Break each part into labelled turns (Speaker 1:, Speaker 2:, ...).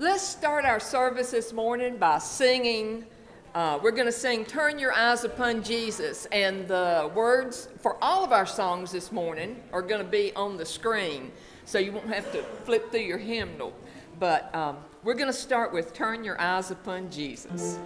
Speaker 1: Let's start our service this morning by singing. Uh, we're going to sing Turn Your Eyes Upon Jesus. And the words for all of our songs this morning are going to be on the screen, so you won't have to flip through your hymnal. But um, we're going to start with Turn Your Eyes Upon Jesus.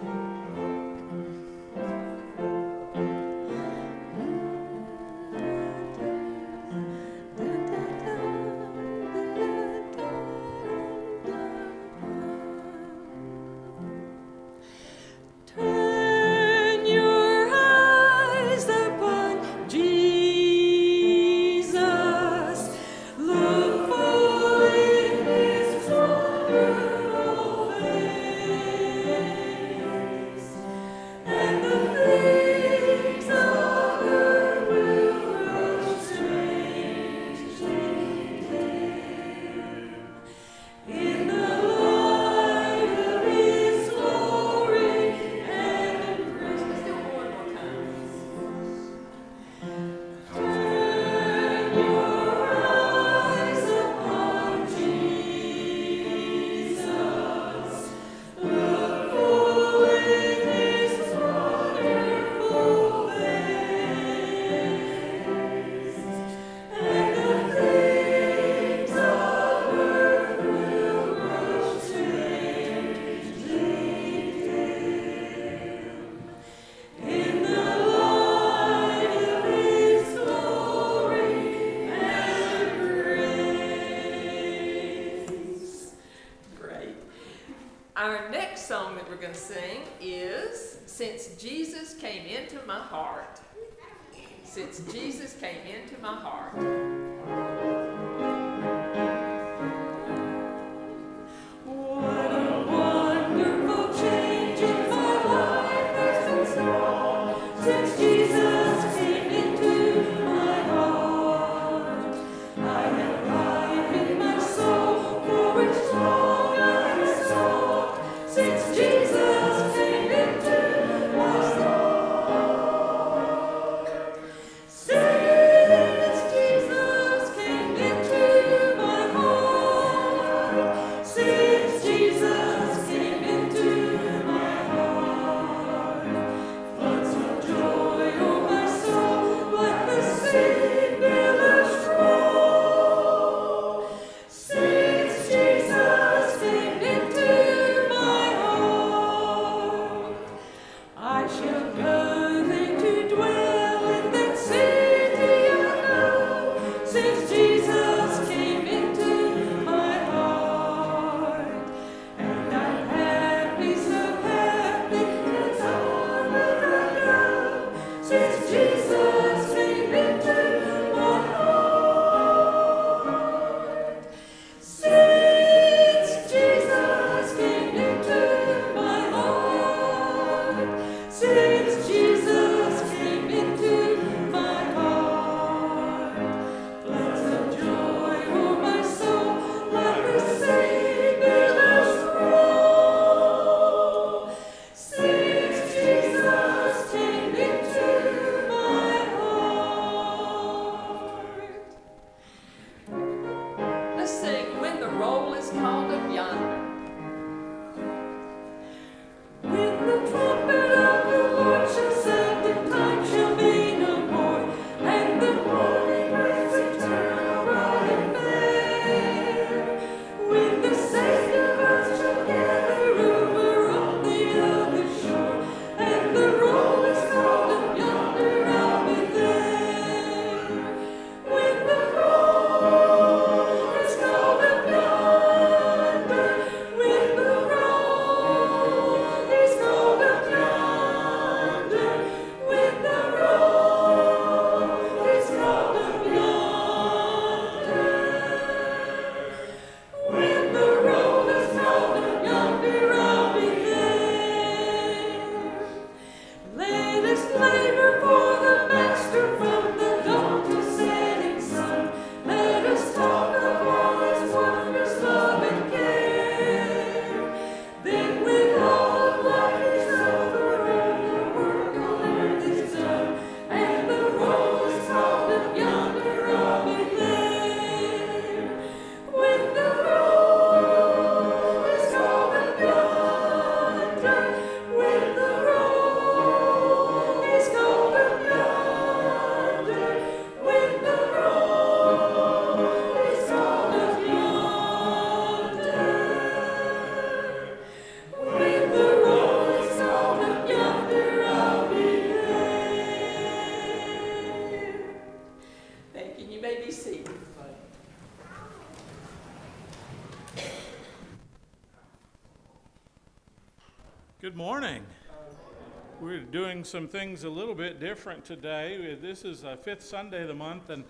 Speaker 2: And Good morning. We're doing some things a little bit different today. This is the fifth Sunday of the month, and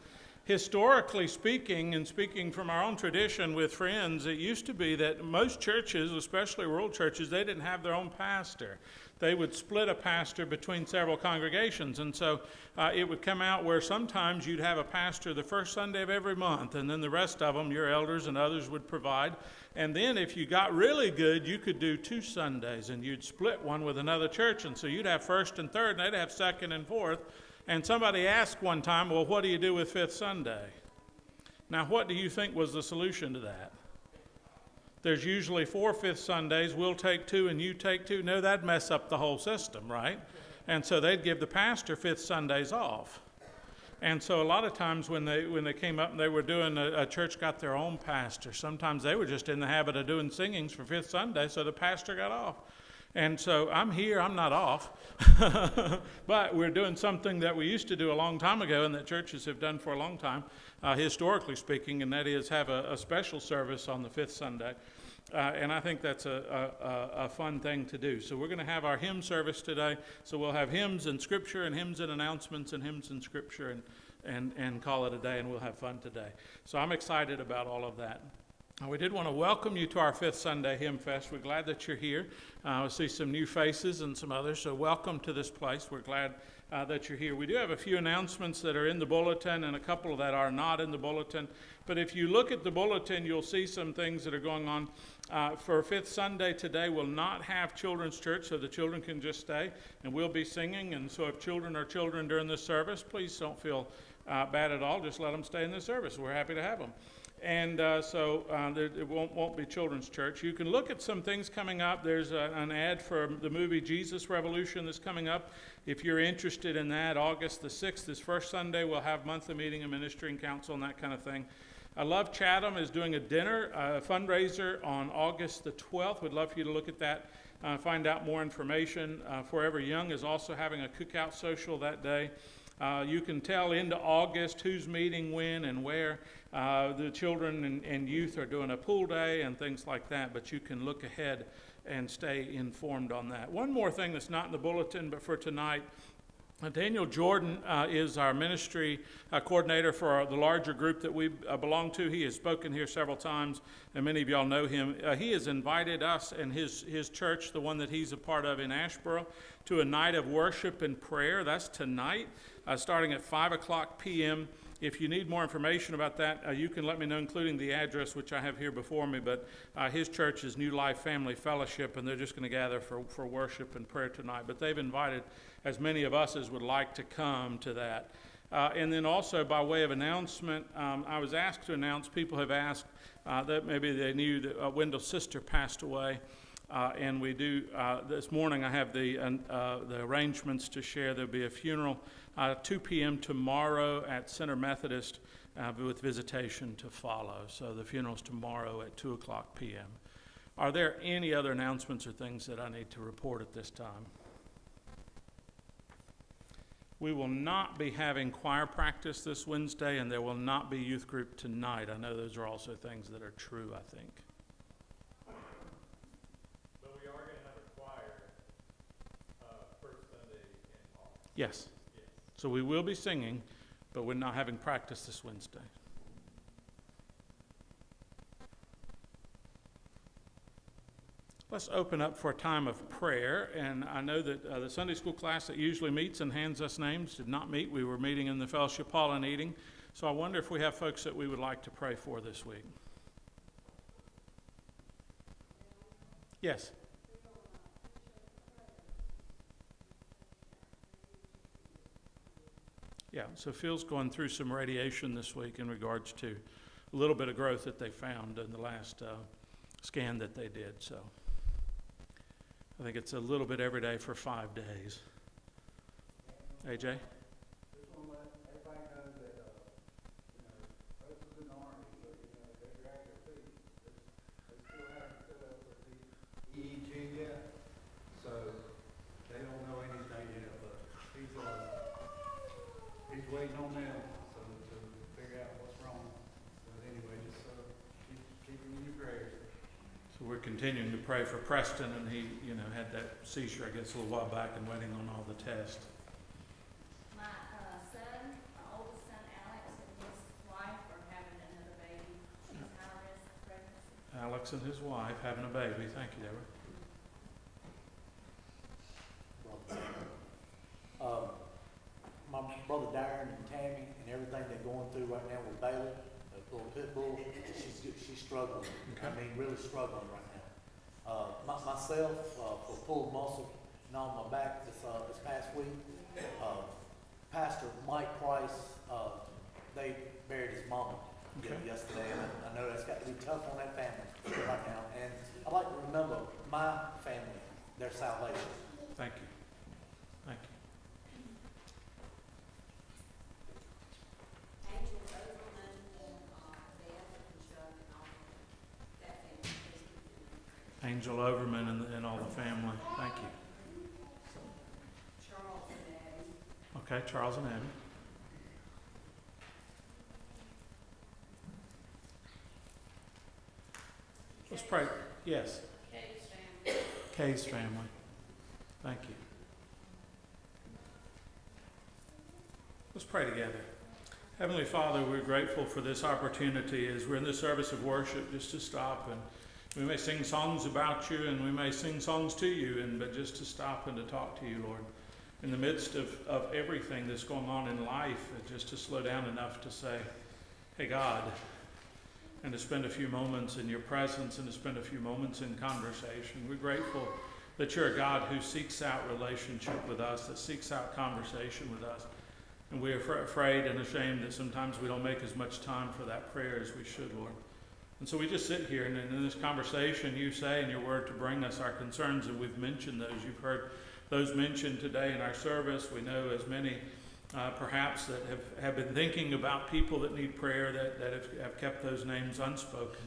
Speaker 2: historically speaking, and speaking from our own tradition with friends, it used to be that most churches, especially rural churches, they didn't have their own pastor they would split a pastor between several congregations. And so uh, it would come out where sometimes you'd have a pastor the first Sunday of every month, and then the rest of them, your elders and others, would provide. And then if you got really good, you could do two Sundays, and you'd split one with another church. And so you'd have first and third, and they'd have second and fourth. And somebody asked one time, Well, what do you do with fifth Sunday? Now, what do you think was the solution to that? there's usually four fifth Sundays. We'll take two and you take two. No, that'd mess up the whole system, right? And so they'd give the pastor fifth Sundays off. And so a lot of times when they when they came up and they were doing a, a, church got their own pastor. Sometimes they were just in the habit of doing singings for fifth Sunday, so the pastor got off. And so I'm here, I'm not off. but we're doing something that we used to do a long time ago and that churches have done for a long time, uh, historically speaking, and that is have a, a special service on the fifth Sunday. Uh, and I think that's a, a, a, fun thing to do. So we're going to have our hymn service today. So we'll have hymns and scripture and hymns and announcements and hymns and scripture and, and, and call it a day, and we'll have fun today. So I'm excited about all of that. We did want to welcome you to our fifth Sunday Hymn Fest. We're glad that you're here. Uh, we see some new faces and some others, so welcome to this place. We're glad uh, that you're here. We do have a few announcements that are in the bulletin and a couple that are not in the bulletin. But if you look at the bulletin, you'll see some things that are going on. Uh, for Fifth Sunday today, we'll not have children's church, so the children can just stay, and we'll be singing. And so if children are children during this service, please don't feel uh, bad at all. Just let them stay in the service. We're happy to have them and uh, so uh, there, it won't, won't be children's church. You can look at some things coming up. There's a, an ad for the movie Jesus Revolution that's coming up. If you're interested in that, August the 6th is first Sunday. We'll have monthly meeting and council and that kind of thing. I Love Chatham is doing a dinner a fundraiser on August the 12th. We'd love for you to look at that, uh, find out more information. Uh, Forever Young is also having a cookout social that day. Uh, you can tell into August who's meeting when and where. Uh, the children and, and, youth are doing a pool day and things like that, but you can look ahead and stay informed on that. One more thing that's not in the bulletin, but for tonight, Daniel Jordan uh, is our ministry uh, coordinator for the larger group that we uh, belong to. He has spoken here several times, and many of y'all know him. Uh, he has invited us and his, his church, the one that he's a part of in Asheboro, to a night of worship and prayer. That's tonight, uh, starting at 5 o'clock p.m. If you need more information about that, uh, you can let me know, including the address, which I have here before me. But uh, his church is New Life Family Fellowship, and they're just going to gather for, for worship and prayer tonight. But they've invited as many of us as would like to come to that. Uh, and then also, by way of announcement, um, I was asked to announce, people have asked uh, that maybe they knew that uh, Wendell's sister passed away. Uh, and we do, uh, this morning I have the, uh, the arrangements to share. There'll be a funeral uh, 2 p.m. tomorrow at Center Methodist uh, with visitation to follow. So the funeral's tomorrow at 2 o'clock p.m. Are there any other announcements or things that I need to report at this time? We will not be having choir practice this Wednesday, and there will not be youth group tonight. I know those are also things that are true, I think.
Speaker 3: But we are going to have a choir uh, first Sunday in August.
Speaker 2: Yes. So we will be singing, but we're not having practice this Wednesday. Let's open up for a time of prayer. And I know that uh, the Sunday school class that usually meets and hands us names did not meet. We were meeting in the fellowship hall and eating. So I wonder if we have folks that we would like to pray for this week. Yes. Yeah, so Phil's going through some radiation this week in regards to a little bit of growth that they found in the last uh, scan that they did. So I think it's a little bit every day for five days. AJ? we're continuing to pray for Preston, and he, you know, had that seizure, I guess, a little while back and waiting on all the tests.
Speaker 4: My uh, son, my oldest son, Alex, and his wife are having another baby.
Speaker 2: Alex and his wife having a baby. Thank you, Deborah.
Speaker 5: Um, my brother Darren and Tammy and everything they're going through right now with Bailey little pit bull, she's, she's struggling. I mean, really struggling right now. Uh, my, myself, uh, for pulled muscle and on my back this, uh, this past week, uh, Pastor Mike Price, uh, they buried his mama
Speaker 2: Okay.
Speaker 5: yesterday, and I, I know that's got to be tough on that family right now. And I'd like to remember my family, their salvation.
Speaker 2: Thank you. Thank you.
Speaker 4: Angel Overman and, uh, Beth and Chuck and all of that family. please keep them.
Speaker 2: Angel Overman and, and all the family. Thank you.
Speaker 4: Charles and Abby.
Speaker 2: Okay, Charles and Abby. Let's pray. Yes. Kay's family. Thank you. Let's pray together. Heavenly Father, we're grateful for this opportunity as we're in the service of worship just to stop and we may sing songs about you and we may sing songs to you, and but just to stop and to talk to you, Lord. In the midst of, of everything that's going on in life, just to slow down enough to say, Hey God, and to spend a few moments in your presence and to spend a few moments in conversation. We're grateful that you're a God who seeks out relationship with us, that seeks out conversation with us. And we are afraid and ashamed that sometimes we don't make as much time for that prayer as we should, Lord. And so we just sit here, and in this conversation, you say in your word to bring us our concerns, and we've mentioned those. You've heard those mentioned today in our service. We know as many uh, perhaps that have, have been thinking about people that need prayer that, that have, have kept those names unspoken.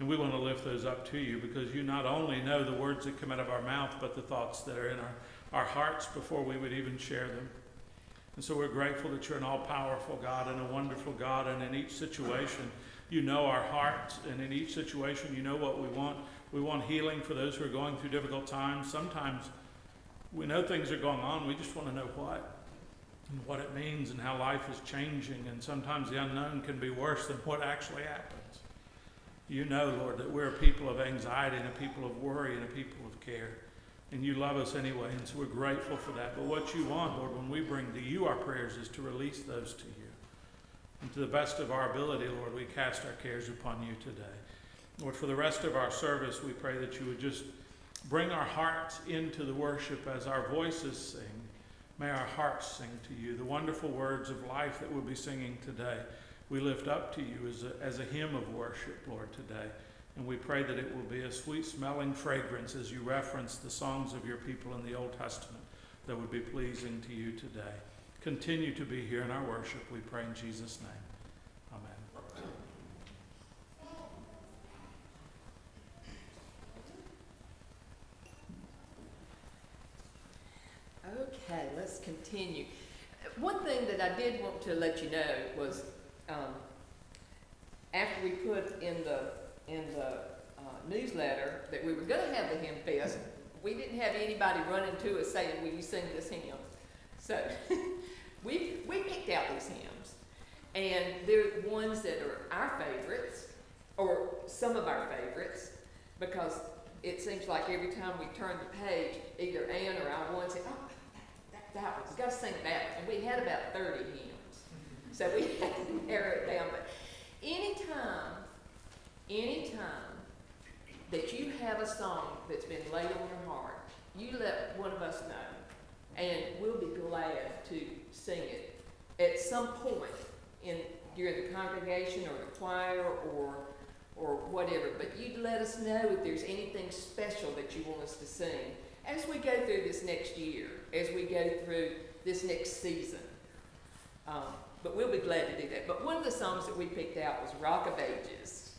Speaker 2: And we want to lift those up to you because you not only know the words that come out of our mouth, but the thoughts that are in our, our hearts before we would even share them. And so we're grateful that you're an all powerful God and a wonderful God, and in each situation, you know our hearts, and in each situation, you know what we want. We want healing for those who are going through difficult times. Sometimes we know things are going on, we just want to know what and what it means and how life is changing, and sometimes the unknown can be worse than what actually happens. You know, Lord, that we're a people of anxiety and a people of worry and a people of care. And you love us anyway, and so we're grateful for that. But what you want, Lord, when we bring to you our prayers, is to release those to you. And to the best of our ability, Lord, we cast our cares upon you today. Lord, for the rest of our service, we pray that you would just bring our hearts into the worship as our voices sing. May our hearts sing to you the wonderful words of life that we'll be singing today. We lift up to you as a, as a hymn of worship, Lord, today. And we pray that it will be a sweet smelling fragrance as you reference the songs of your people in the Old Testament that would be pleasing to you today. Continue to be here in our worship, we pray in Jesus' name. Amen.
Speaker 6: Okay, let's continue. One thing that I did want to let you know was, um, after we put in the, in the uh, newsletter that we were gonna have the hymn fest, we didn't have anybody running to us saying, will you sing this hymn? So, we, we picked out these hymns, and they're ones that are our favorites, or some of our favorites, because it seems like every time we turn the page, either Ann or I one say, oh, that, that one, we gotta sing that, and we had about thirty hymns. So we had to narrow it down, but anytime, anytime that you have a song that's been laid on your heart, you let one of us know, and we'll be glad to sing it at some point in, during the congregation or the choir or, or whatever, but you'd let us know if there's anything special that you want us to sing as we go through this next year, as we go through this next season. Um, but we'll be glad to do that. But one of the songs that we picked out was Rock of Ages.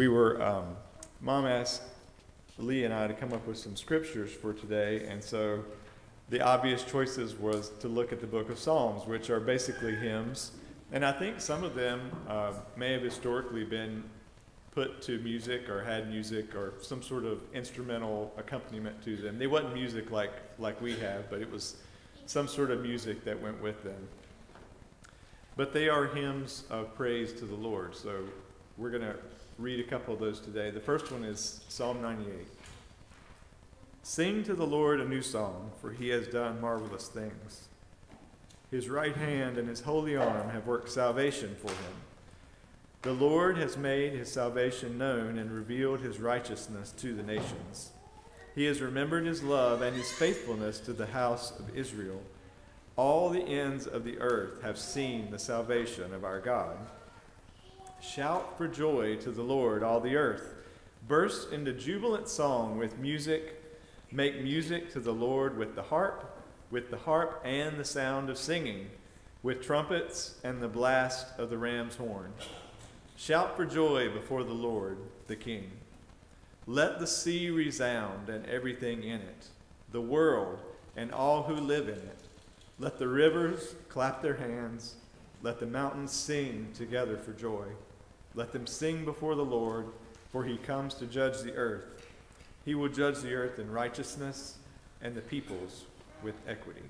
Speaker 7: We were, um, Mom asked Lee and I to come up with some scriptures for today, and so the obvious choices was to look at the book of Psalms, which are basically hymns. And I think some of them uh, may have historically been put to music or had music or some sort of instrumental accompaniment to them. They wasn't music like, like we have, but it was some sort of music that went with them. But they are hymns of praise to the Lord. So we're going to read a couple of those today. The first one is Psalm 98. Sing to the Lord a new song, for he has done marvelous things. His right hand and his holy arm have worked salvation for him. The Lord has made his salvation known and revealed his righteousness to the nations. He has remembered his love and his faithfulness to the house of Israel. All the ends of the earth have seen the salvation of our God. Shout for joy to the Lord, all the earth. Burst into jubilant song with music. Make music to the Lord with the harp, with the harp and the sound of singing, with trumpets and the blast of the ram's horn. Shout for joy before the Lord, the King. Let the sea resound and everything in it, the world and all who live in it. Let the rivers clap their hands. Let the mountains sing together for joy. Let them sing before the Lord, for he comes to judge the earth. He will judge the earth in righteousness and the peoples with equity.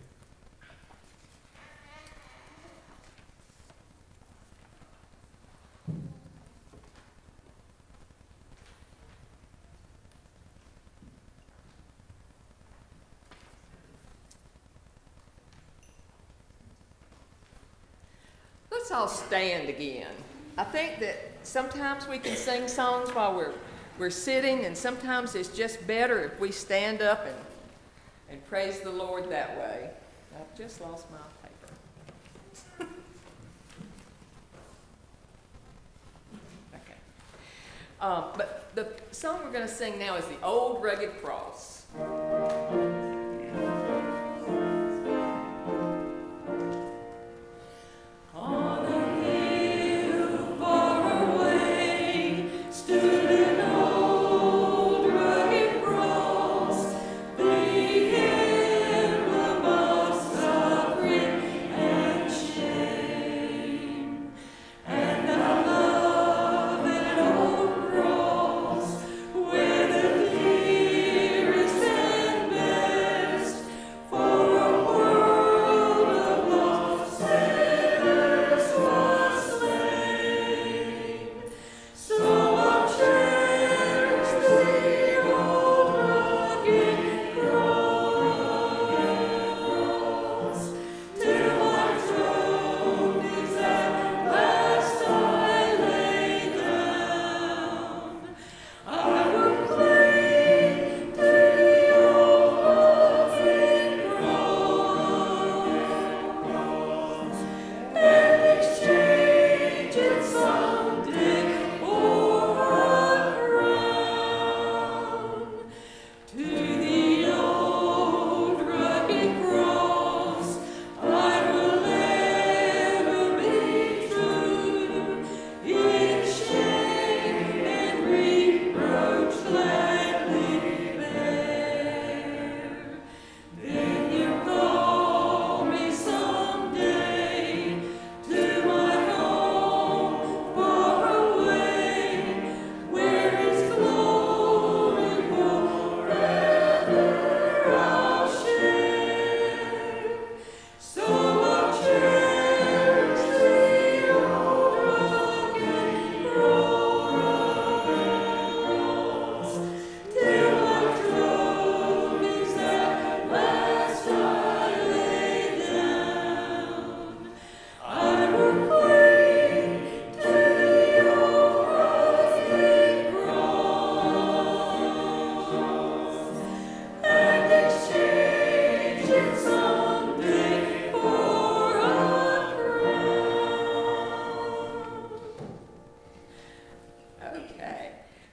Speaker 1: Let's all stand again. I think that sometimes we can sing songs while we're, we're sitting, and sometimes it's just better if we stand up and, and praise the Lord that way. I've just lost my paper. okay. Um, but the song we're going to sing now is The Old Rugged Cross.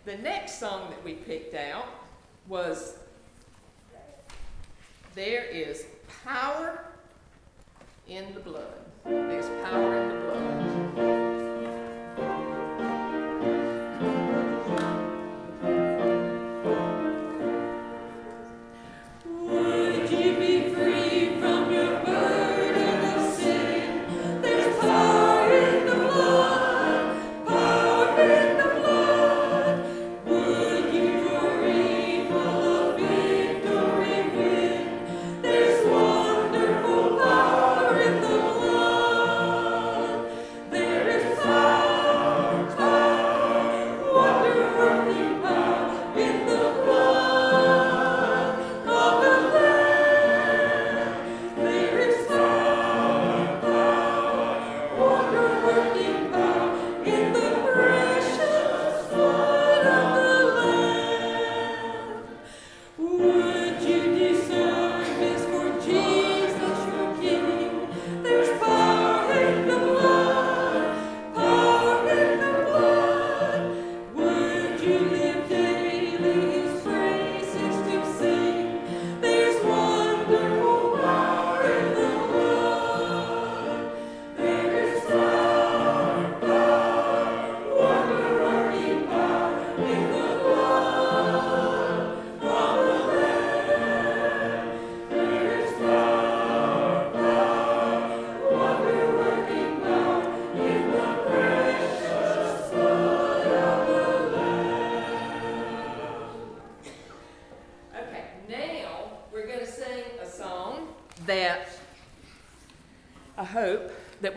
Speaker 1: The next song that we picked out was There is Power in the Blood. There's power in the blood.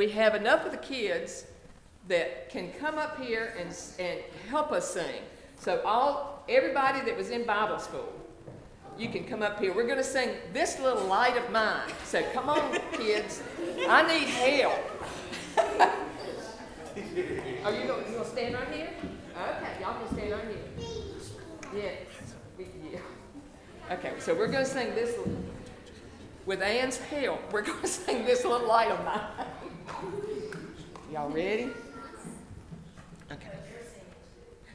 Speaker 1: We have enough of the kids that can come up here and, and help us sing. So all, everybody that was in Bible school, you can come up here. We're going to sing This Little Light of Mine. So come on, kids. I need help. Are you going to stand right here? Okay, y'all can stand right here. We- yeah. Okay, so we're going to sing this with Ann's help. We're going to sing this little light of mine. Y'all ready? Okay.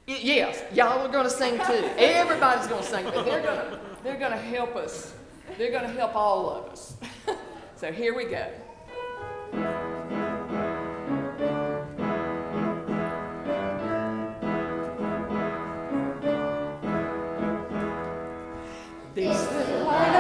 Speaker 1: Yes, y'all are going to sing too. Everybody's going to sing, but they're going to they're going to help us. They're going to help all of us. so here we go. This little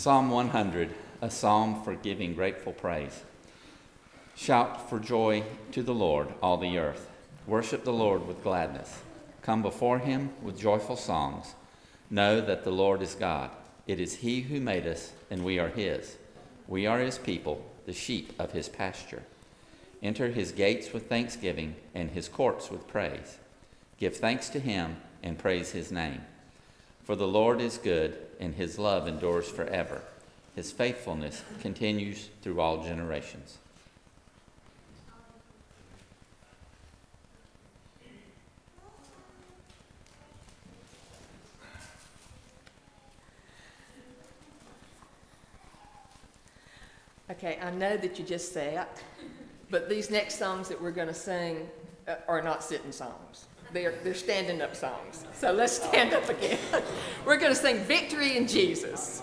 Speaker 8: Psalm 100, a psalm for giving grateful praise. Shout for joy to the Lord, all the earth. Worship the Lord with gladness. Come before him with joyful songs. Know that the Lord is God. It is he who made us, and we are his. We are his people, the sheep of his pasture. Enter his gates with thanksgiving and his courts with praise. Give thanks to him and praise his name. For the Lord is good, and his love endures forever. His faithfulness continues through all generations.
Speaker 1: Okay, I know that you just sat, but these next songs that we're going to sing uh, are not sitting songs. They're, they're standing up songs. So let's stand up again. We're going to sing Victory in Jesus.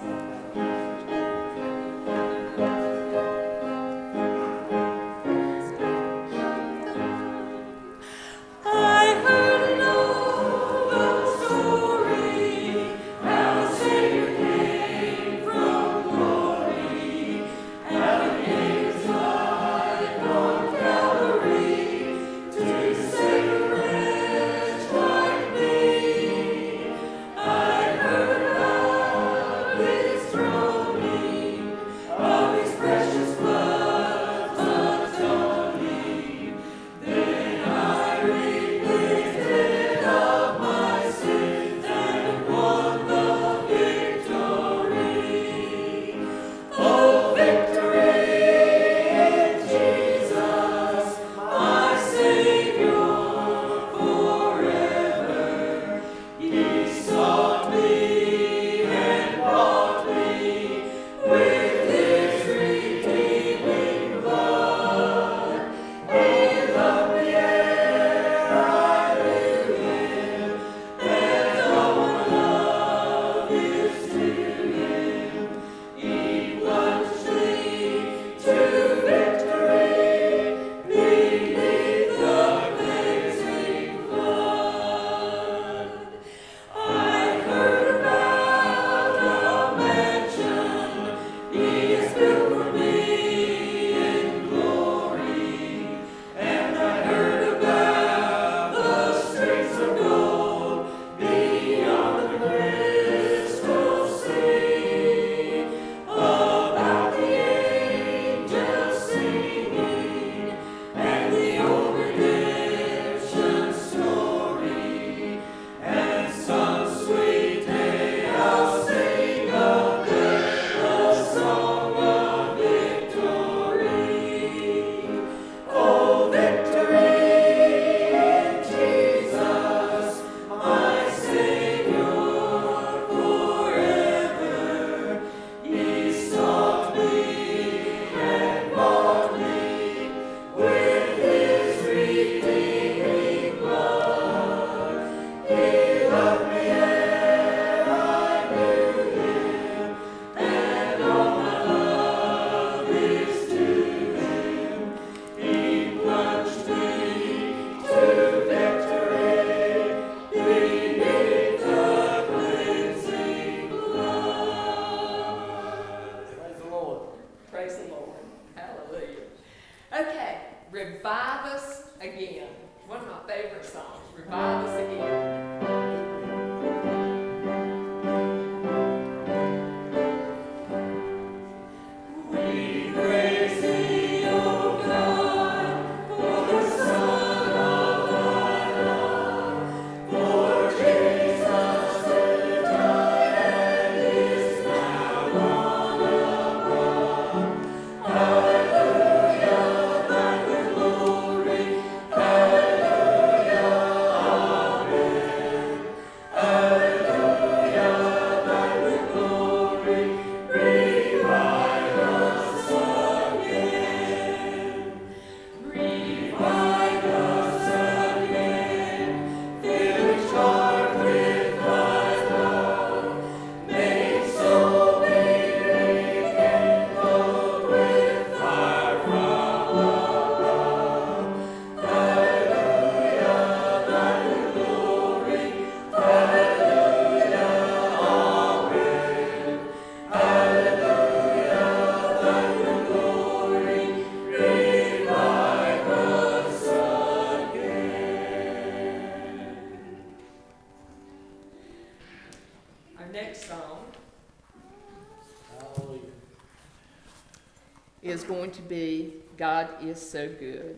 Speaker 1: Going to be God is so good.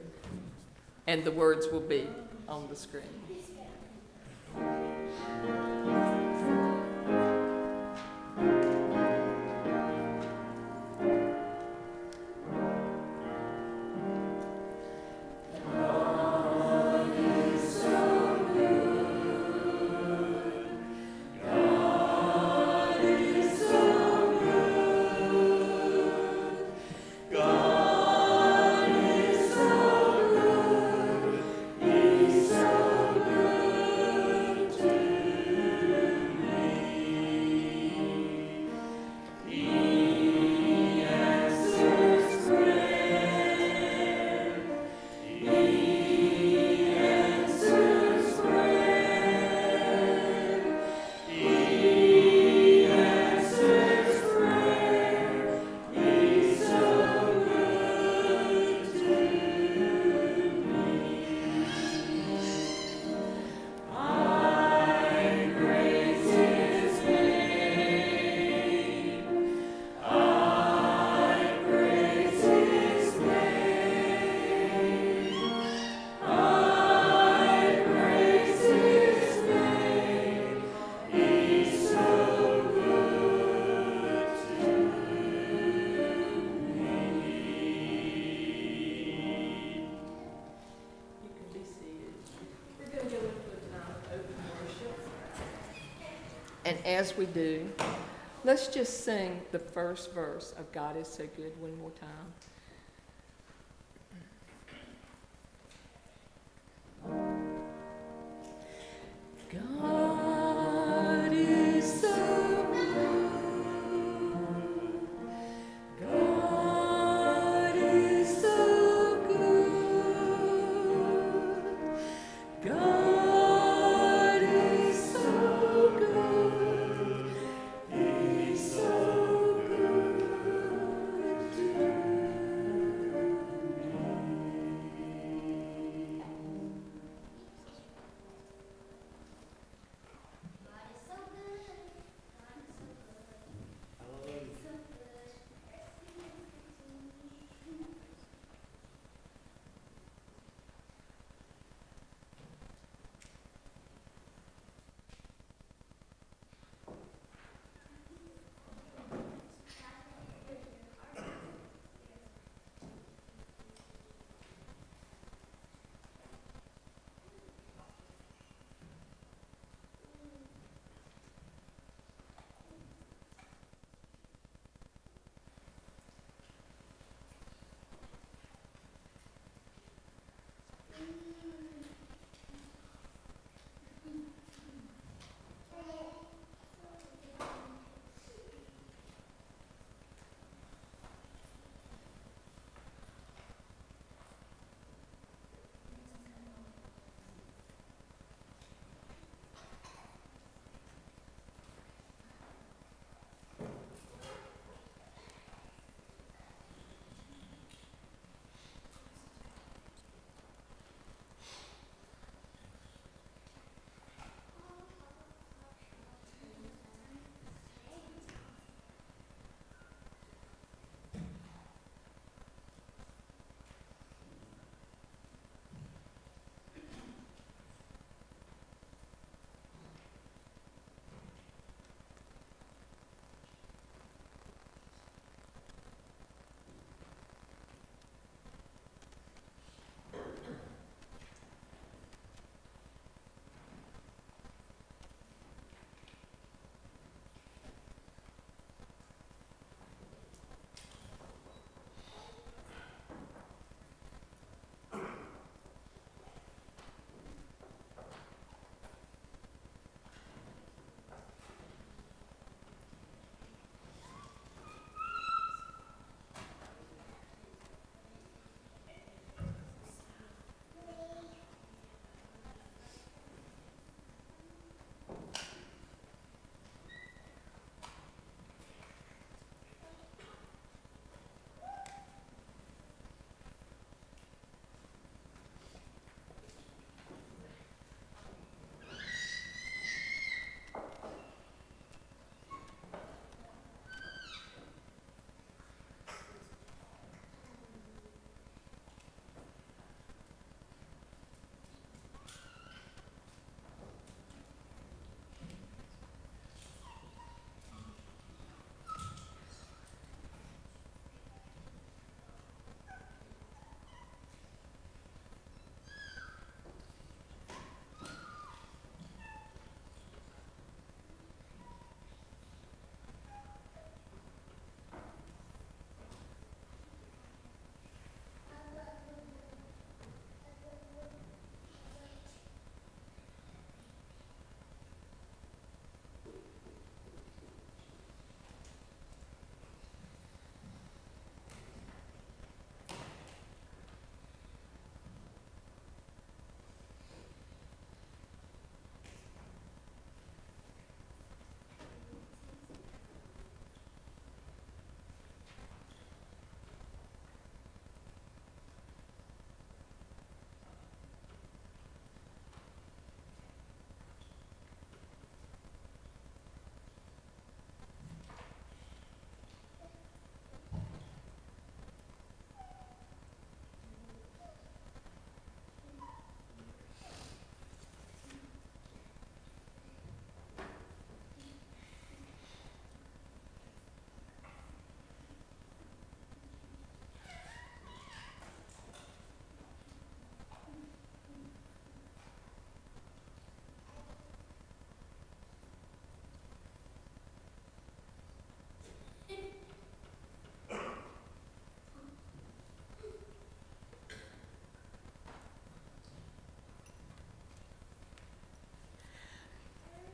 Speaker 1: And the words will be on the screen. As we do, let's just sing the first verse of God is so good one more time.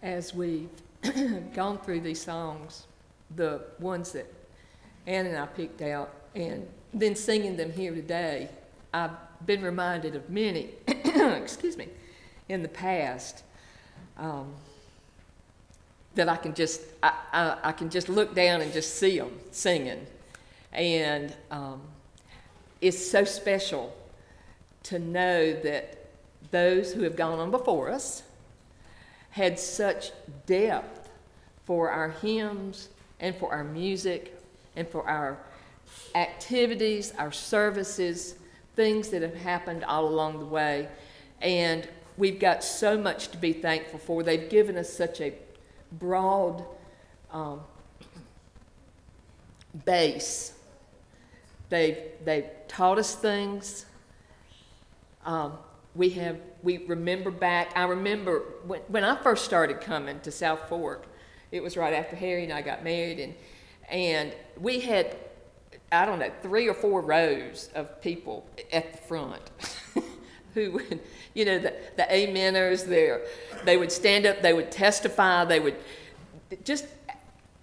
Speaker 6: As we've gone through these songs, the ones that Ann and I picked out, and then singing them here today, I've been reminded of many, excuse me, in the past um, that I can just I, I, I can just look down and just see them singing, and um, it's so special to know that those who have gone on before us had such depth for our hymns and for our music and for our activities, our services, things that have happened all along the way. And we've got so much to be thankful for. They've given us such a broad um, base. They've, they've taught us things. Um, we have we remember back. I remember when, when I first started coming to South Fork. It was right after Harry and I got married, and and we had I don't know three or four rows of people at the front who would you know the the ameners there. They would stand up. They would testify. They would just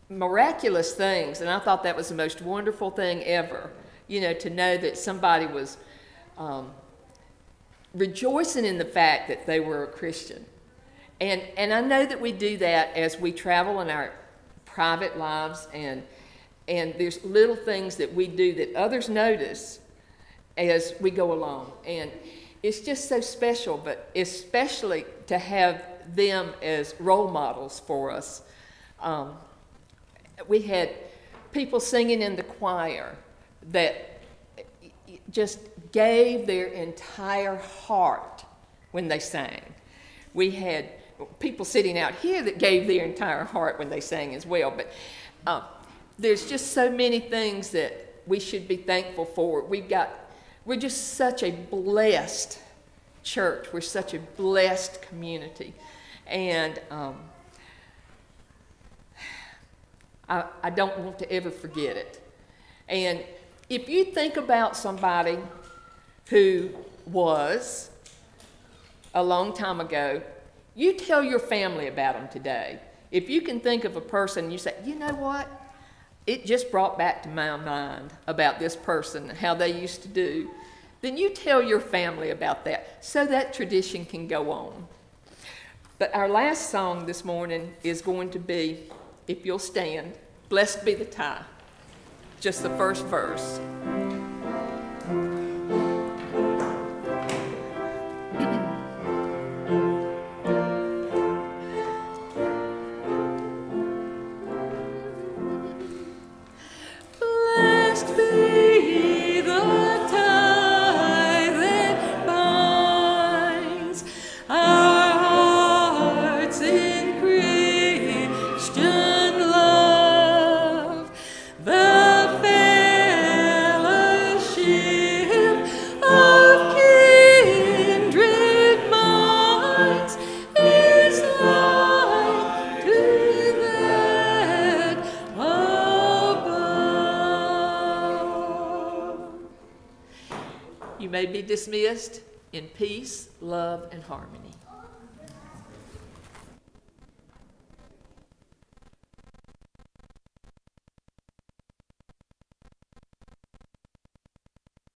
Speaker 6: miraculous things, and I thought that was the most wonderful thing ever. You know, to know that somebody was. Um, rejoicing in the fact that they were a Christian. And, and I know that we do that as we travel in our private lives, and, and there's little things that we do that others notice as we go along. And it's just so special, but especially to have them as role models for us. Um, we had people singing in the choir that just gave their entire heart when they sang. We had people sitting out here that gave their entire heart when they sang as well. But uh, there's just so many things that we should be thankful for. We've got, we're just such a blessed church. We're such a blessed community. And um, I, I don't want to ever forget it. And if you think about somebody who was a long time ago, you tell your family about them today. If you can think of a person, you say, you know what? It just brought back to my mind about this person, and how they used to do. Then you tell your family about that so that tradition can go on. But our last song this morning is going to be, if you'll stand, Blessed be the tie. Just the first verse. Dismissed in peace, love, and harmony.